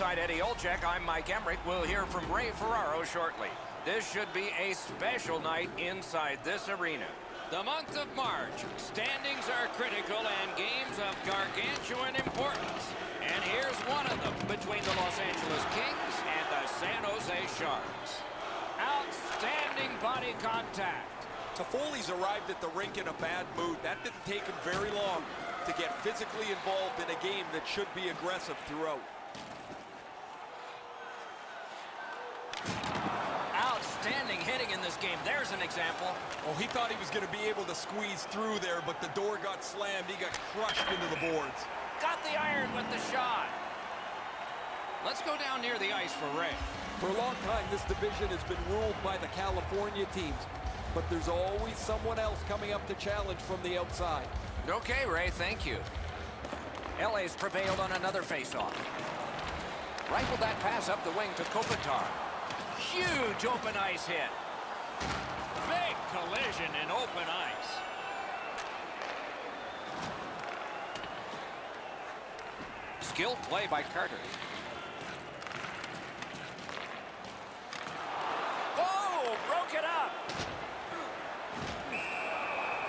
Alongside Eddie Olczyk, I'm Mike Emrick. We'll hear from Ray Ferraro shortly. This should be a special night inside this arena. The month of March, standings are critical and games of gargantuan importance. And here's one of them between the Los Angeles Kings and the San Jose Sharks. Outstanding body contact. Toffoli's arrived at the rink in a bad mood. That didn't take him very long to get physically involved in a game that should be aggressive throughout. Outstanding hitting in this game. There's an example. Oh, he thought he was going to be able to squeeze through there, but the door got slammed. He got crushed into the boards. Got the iron with the shot. Let's go down near the ice for Ray. For a long time, this division has been ruled by the California teams, but there's always someone else coming up to challenge from the outside. Okay, Ray, thank you. LA's prevailed on another faceoff. Rifled that pass up the wing to Kopitar. Huge open ice hit. Big collision in open ice. Skilled play by Carter. Oh, broke it up.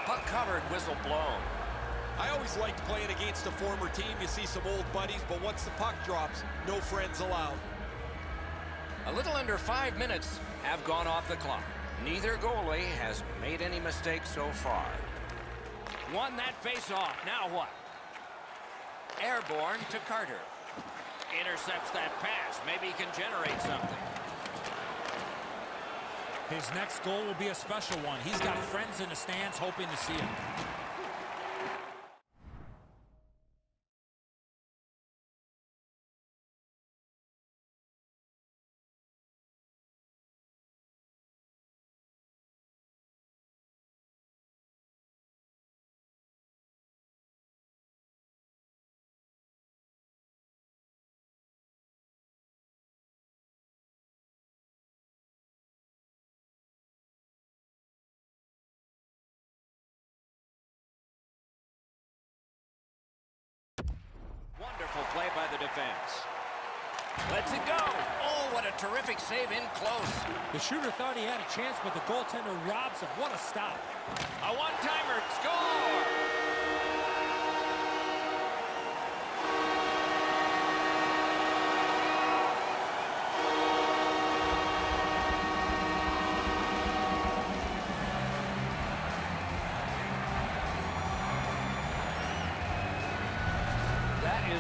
Puck covered, whistle blown. I always liked playing against a former team. You see some old buddies, but once the puck drops, no friends allowed. A little under five minutes have gone off the clock. Neither goalie has made any mistakes so far. Won that face-off. Now what? Airborne to Carter. Intercepts that pass. Maybe he can generate something. His next goal will be a special one. He's got friends in the stands hoping to see him. Wonderful play by the defense. Lets it go. Oh, what a terrific save in close. The shooter thought he had a chance, but the goaltender robs him. What a stop. A one-timer. Score!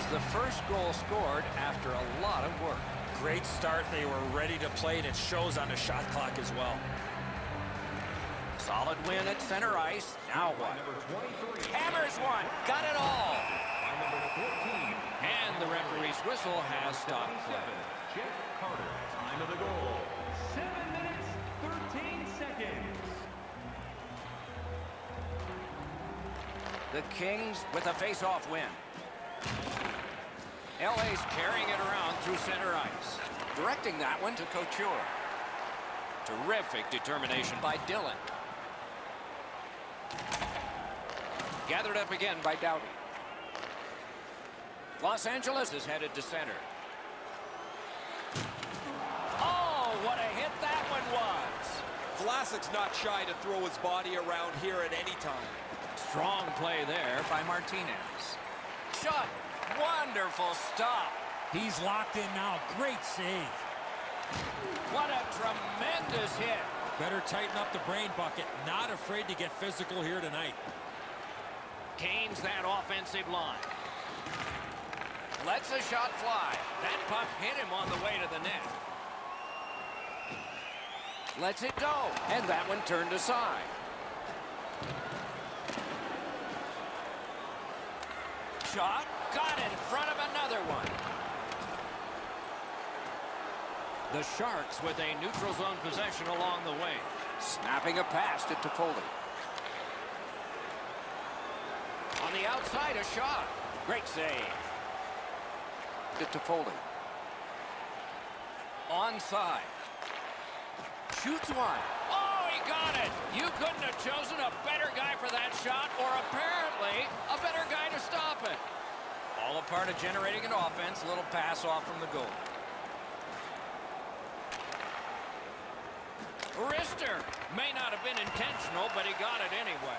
Is the first goal scored after a lot of work. Great start. They were ready to play, and it shows on the shot clock as well. Solid win at center ice. Now what? Hammers one. Got it all. And the referee's whistle has stopped play. Jeff Carter, time of the goal, 7 minutes, 13 seconds. The Kings with a face-off win. LA's carrying it around through center ice. Directing that one to Couture. Terrific determination By Dylan. Gathered up again by Doughty. Los Angeles is headed to center. Oh, what a hit that one was. Vlasic's not shy to throw his body around here at any time. Strong play there by Martinez. Shot. Wonderful stop. He's locked in now. Great save. What a tremendous hit. Better tighten up the brain bucket. Not afraid to get physical here tonight. Gains that offensive line. Lets a shot fly. That puck hit him on the way to the net. Lets it go. And that one turned aside. Shot. Got in front of another one. The Sharks with a neutral zone possession along the way. Snapping a pass to Toffoli. On the outside, a shot. Great save. To Toffoli. Onside. Shoots one. Oh, he got it. You couldn't have chosen a better guy for that shot, or apparently a better guy to stop it. All a part of generating an offense. A little pass off from the goal. Wrister may not have been intentional, but he got it anyway.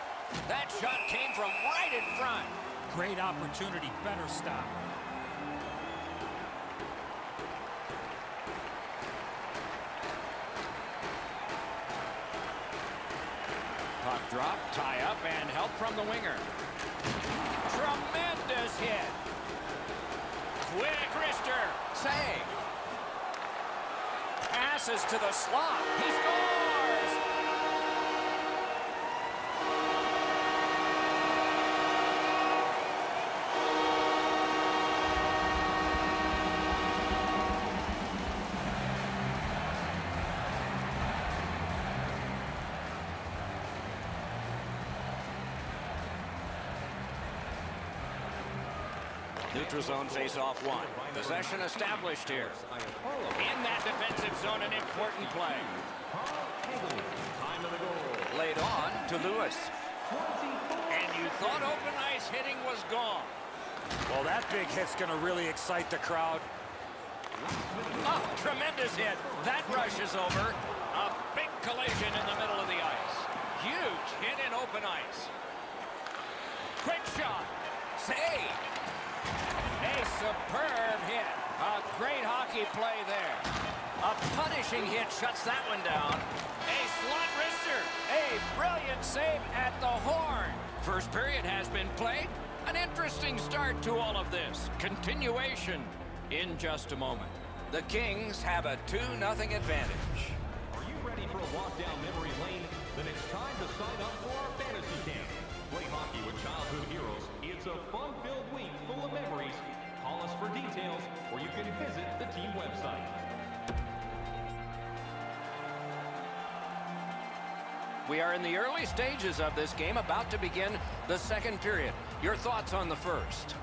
That shot came from right in front. Great opportunity. Better stop. Puck drop, tie up, and help from the winger. Tremendous hit. Quick wrister. Save. Passes to the slot. He scores! Neutral zone face-off one. Possession established here. In that defensive zone, an important play. Time of the goal. Laid on to Lewis. And you thought open ice hitting was gone. Well, that big hit's going to really excite the crowd. Oh, tremendous hit. That rush is over. A big collision in the middle of the ice. Huge hit in open ice. Quick shot. Save. A superb hit. A great hockey play there. A punishing hit shuts that one down. A slot wrister. A brilliant save at the horn. First period has been played. An interesting start to all of this. Continuation in just a moment. The Kings have a 2-0 advantage. Are you ready for a walk down memory lane? Then it's time to sign up for our fantasy camp. Play hockey with childhood heroes. It's a fun-filled week full of memories. Call us for details, or you can visit the team website. We are in the early stages of this game, about to begin the second period. Your thoughts on the first?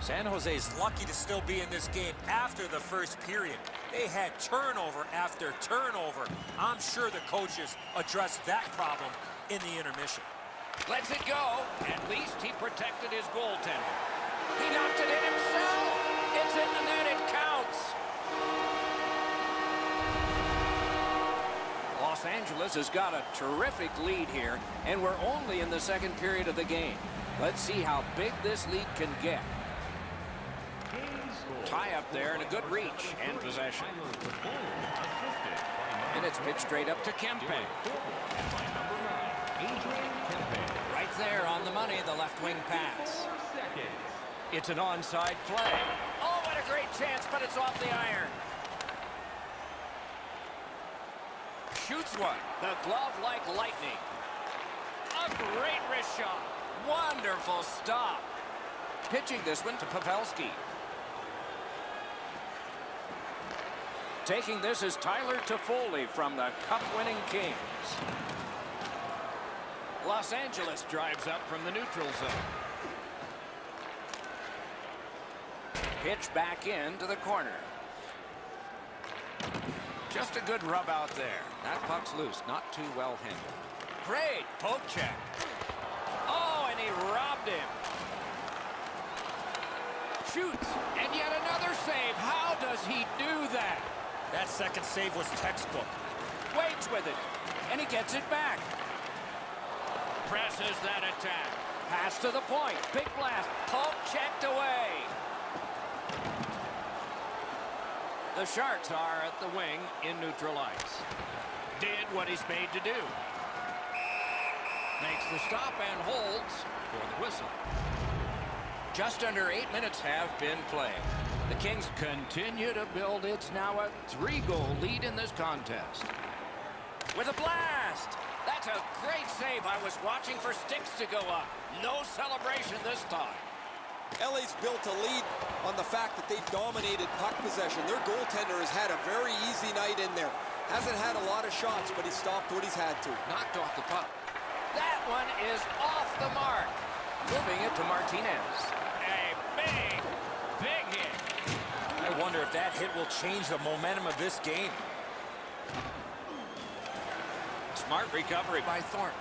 San Jose's lucky to still be in this game after the first period. They had turnover after turnover. I'm sure the coaches addressed that problem in the intermission. Lets it go. At least he protected his goaltender. He knocked it in himself. It's in the net. It counts. Los Angeles has got a terrific lead here, and we're only in the second period of the game. Let's see how big this lead can get. Tie up there and a good reach and possession. And it's pitched straight up to Kempe. There on the money, the left wing pass. It's an onside play. Oh, what a great chance, but it's off the iron. Shoots one. The glove like lightning. A great wrist shot. Wonderful stop. Pitching this one to Pavelski. Taking this is Tyler Toffoli from the Cup-winning Kings. Los Angeles drives up from the neutral zone. Pitch back into the corner. Just a good rub out there. That puck's loose, not too well handled. Great poke check. Oh, and he robbed him. Shoots, and yet another save. How does he do that? That second save was textbook. Waits with it, and he gets it back. Presses that attack. Pass to the point. Big blast. Poke checked away. The Sharks are at the wing in neutral ice. Did what he's made to do. Makes the stop and holds for the whistle. Just under eight minutes have been played. The Kings continue to build. It's now a three-goal lead in this contest. With a blast! That's a great save. I was watching for sticks to go up. No celebration this time. LA's built a lead on the fact that they've dominated puck possession. Their goaltender has had a very easy night in there. Hasn't had a lot of shots, but he stopped what he's had to. Knocked off the puck. That one is off the mark. Moving it to Martinez. A big, big hit. I wonder if that hit will change the momentum of this game. Smart recovery by Thornton.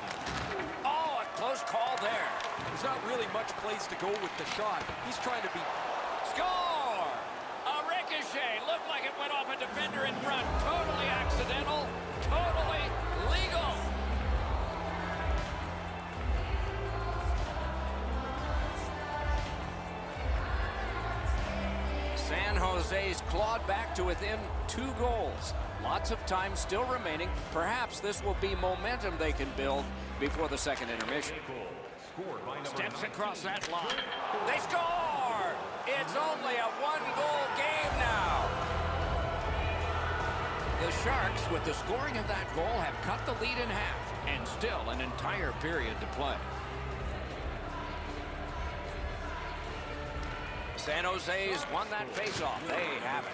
Oh, a close call there. There's not really much place to go with the shot. He's trying to be Score! A ricochet. Looked like it went off a defender in front. Totally accidental. Totally legal. San Jose's clawed back to within two goals. Lots of time still remaining. Perhaps this will be momentum they can build before the second intermission. Steps across that line. They score! It's only a one-goal game now. The Sharks, with the scoring of that goal, have cut the lead in half and still an entire period to play. San Jose's won that faceoff. They have it.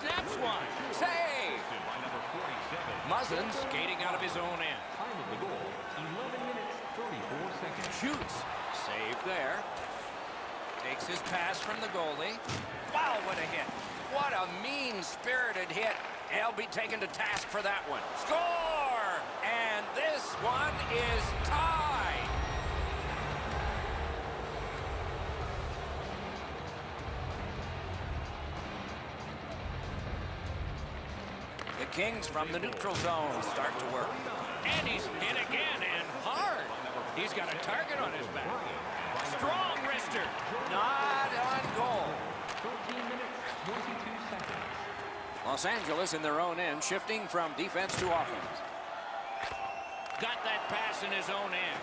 Snaps one. Save! Muzzin skating out of his own end. Time of the goal, 11 minutes, 34 seconds. Shoots. Save there. Takes his pass from the goalie. Wow, what a hit. What a mean-spirited hit. He'll be taken to task for that one. Score! And this one is tied. Kings from the neutral zone start to work. And he's hit again and hard. He's got a target on his back. Strong wrister. Not on goal. 13 minutes, 22 seconds. Los Angeles in their own end, shifting from defense to offense. Got that pass in his own end.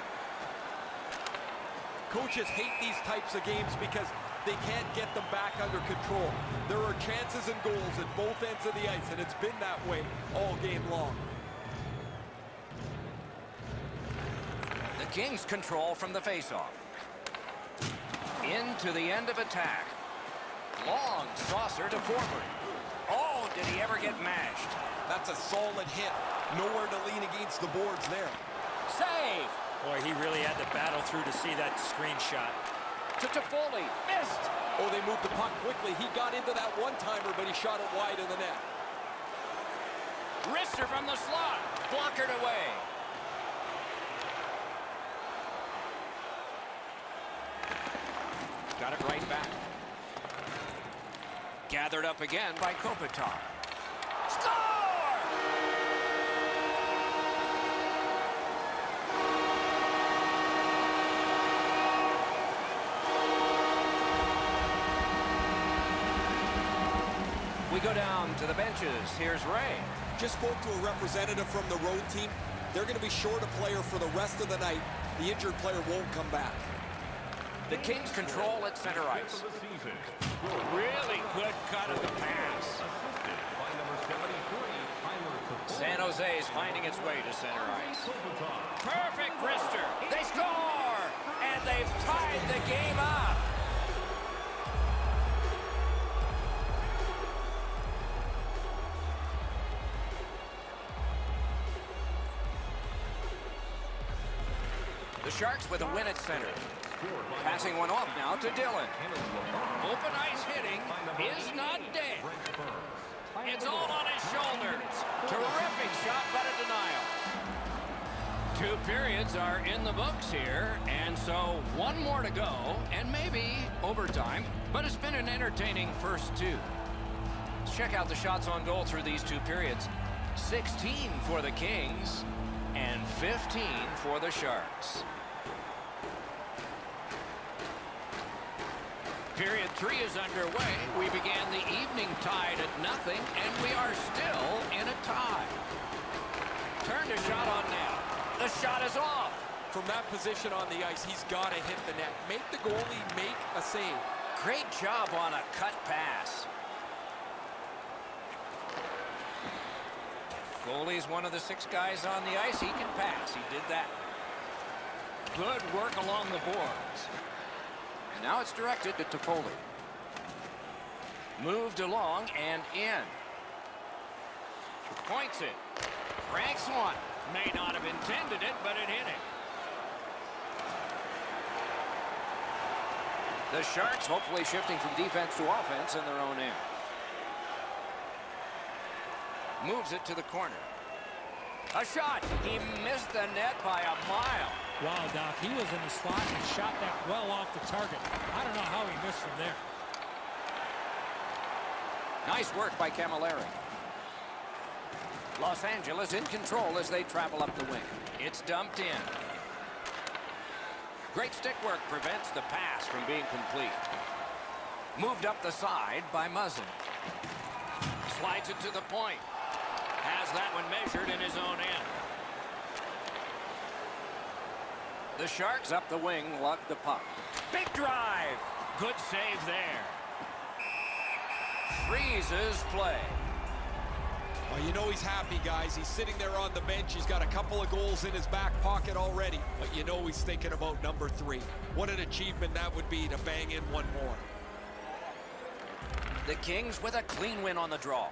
Coaches hate these types of games because they can't get them back under control. There are chances and goals at both ends of the ice, and it's been that way all game long. The Kings control from the faceoff. Into the end of attack. Long saucer to forward. Oh, did he ever get mashed? That's a solid hit. Nowhere to lean against the boards there. Save! Boy, he really had to battle through to see that screenshot. To Toffoli. Missed! Oh, they moved the puck quickly. He got into that one-timer, but he shot it wide of the net. Wrister from the slot. Blockered away. Got it right back. Gathered up again by Kopitar. Score! We go down to the benches. Here's Ray. Just spoke to a representative from the road team. They're going to be short a player for the rest of the night. The injured player won't come back. The Kings control at center ice. of the season. Really good cut of the pass. Assisted by number 73, Tyler Toffoli. San Jose is finding its way to center ice. Perfect wrister. They score! And they've tied the game up. Sharks with a win at center. Passing one off now to Dylan. Open ice hitting is not dead. It's all on his shoulders. Terrific shot, but a denial. Two periods are in the books here, and so one more to go, and maybe overtime, but it's been an entertaining first two. Let's check out the shots on goal through these two periods. 16 for the Kings and 15 for the Sharks. Period three is underway. We began the evening tied at nothing, and we are still in a tie. Turn a shot on now. The shot is off. From that position on the ice, he's got to hit the net. Make the goalie make a save. Great job on a cut pass. Goalie's one of the six guys on the ice. He can pass. He did that. Good work along the boards. Now it's directed to Toffoli. Moved along and in. Points it. Cranks one. May not have intended it, but it hit it. The Sharks hopefully shifting from defense to offense in their own end. Moves it to the corner. A shot. He missed the net by a mile. Wow, Doc, he was in the slot and shot that well off the target. I don't know how he missed from there. Nice work by Camilleri. Los Angeles in control as they travel up the wing. It's dumped in. Great stick work prevents the pass from being complete. Moved up the side by Muzzin. Slides it to the point. Has that one measured in his own end. The Sharks up the wing lug the puck. Big drive. Good save there. Freezes play. Well, you know he's happy, guys. He's sitting there on the bench. He's got a couple of goals in his back pocket already. But you know he's thinking about number three. What an achievement that would be to bang in one more. The Kings with a clean win on the draw.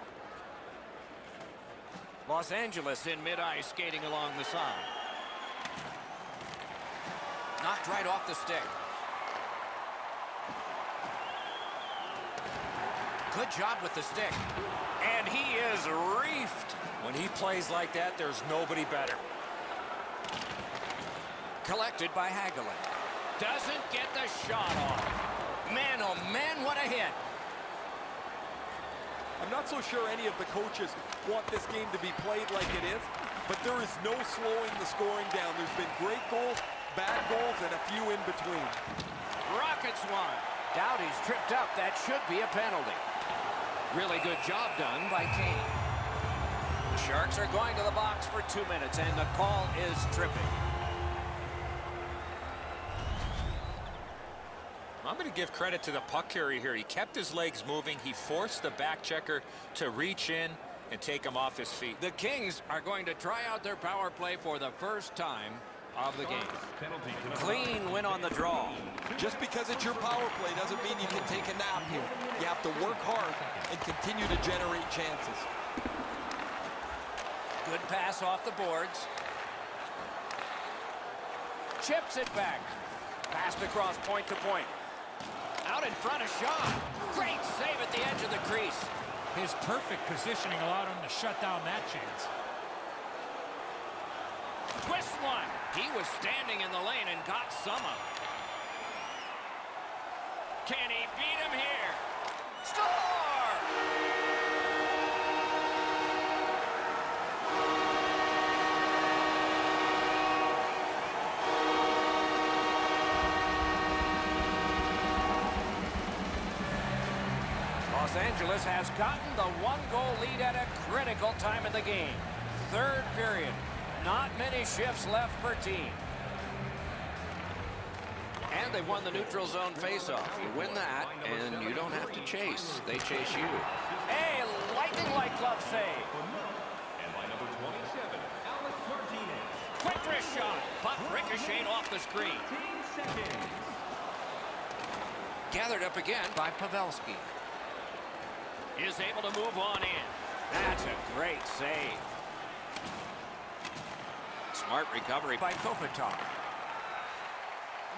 Los Angeles in mid-ice skating along the side. Knocked right off the stick. Good job with the stick. And he is reefed. When he plays like that, there's nobody better. Collected by Hagelin. Doesn't get the shot off. Man, oh man, what a hit. I'm not so sure any of the coaches want this game to be played like it is, but there is no slowing the scoring down. There's been great goals, bad goals, and a few in between. Rockets one. Doughty's tripped up. That should be a penalty. Really good job done by Kane. Sharks are going to the box for two minutes, and the call is tripping. I'm going to give credit to the puck carrier here. He kept his legs moving. He forced the back checker to reach in and take him off his feet. The Kings are going to try out their power play for the first time of the game. Clean win on the draw. Just because it's your power play doesn't mean you can take a nap here. You have to work hard and continue to generate chances. Good pass off the boards. Chips it back. Passed across point to point. Out in front of Shaw. Great save at the edge of the crease. His perfect positioning allowed him to shut down that chance. Twist one. He was standing in the lane and got some of it. Can he beat him here? Score! Angeles has gotten the one-goal lead at a critical time in the game. Third period. Not many shifts left per team. And they won the neutral zone faceoff. You win that, and you don't have to chase. They chase you. A lightning-like glove save. And by number 27, Alex Martinez. Quick wrist shot. Puck ricocheted off the screen. Gathered up again by Pavelski. Is able to move on in. That's a great save. Smart recovery by Kopitar.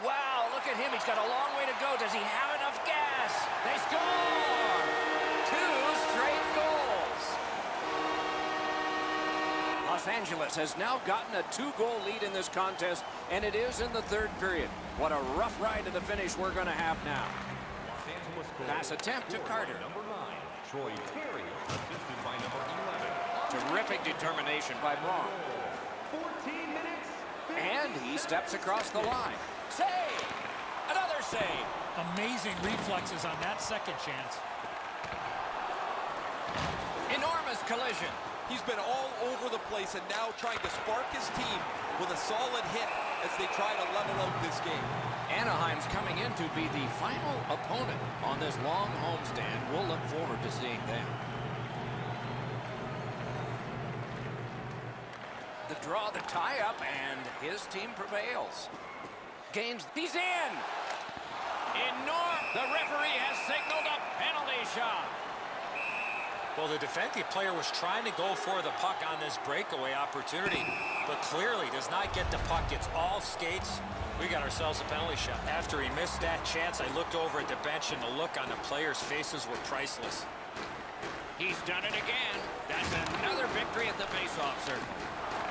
Wow, look at him. He's got a long way to go. Does he have enough gas? They score! Two straight goals. Los Angeles has now gotten a two-goal lead in this contest, and it is in the third period. What a rough ride to the finish we're going to have now. Pass attempt to Carter. Number 9, Troy Terry, assisted by number 11. Terrific determination by Braun. 14 minutes. And he steps across the line. Save! Another save. Amazing reflexes on that second chance. Enormous collision. He's been all over the place and now trying to spark his team with a solid hit as they try to level out this game. Anaheim's coming in to be the final opponent on this long homestand. We'll look forward to seeing them. The draw, the tie-up, and his team prevails. Games, he's in! Enorm! The referee has signaled a penalty shot. Well, the defending player was trying to go for the puck on this breakaway opportunity, but clearly does not get the puck. It's all skates. We got ourselves a penalty shot. After he missed that chance, I looked over at the bench, and the look on the players' faces were priceless. He's done it again. That's another victory at the faceoff circle.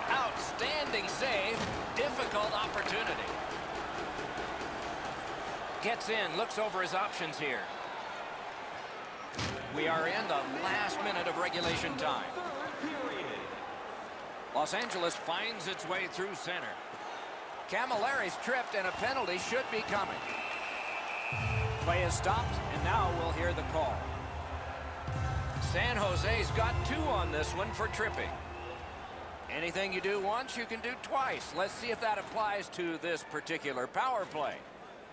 Outstanding save. Difficult opportunity. Gets in, looks over his options here. We are in the last minute of regulation time. Los Angeles finds its way through center. Camilleri's tripped and a penalty should be coming. Play is stopped and now we'll hear the call. San Jose's got two on this one for tripping. Anything you do once, you can do twice. Let's see if that applies to this particular power play.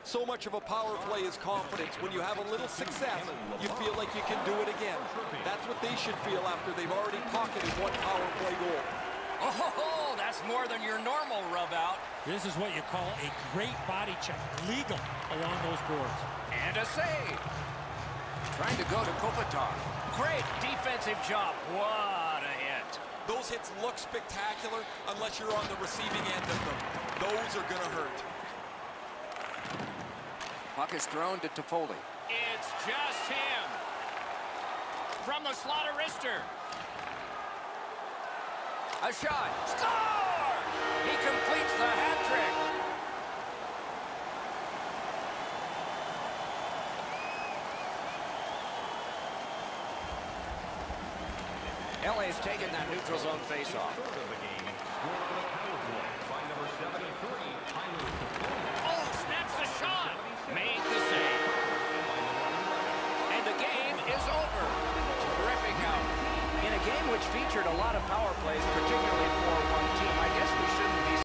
So much of a power play is confidence. When you have a little success, you feel like you can do it again. That's what they should feel after they've already pocketed one power play goal. Oh, that's more than your normal rub out. This is what you call a great body check. Legal along those boards. And a save. Trying to go to Kopitar. Great defensive job. What a hit. Those hits look spectacular unless you're on the receiving end of them. Those are going to hurt. Puck is thrown to Toffoli. It's just him. From the slaughter wrister. A shot. Score! He completes the hat trick. LA's taken that neutral zone faceoff. Oh, snaps the shot. Made the save. And the game is over. Terrific out. In a game which featured a lot of power plays, particularly for one team, I guess we shouldn't be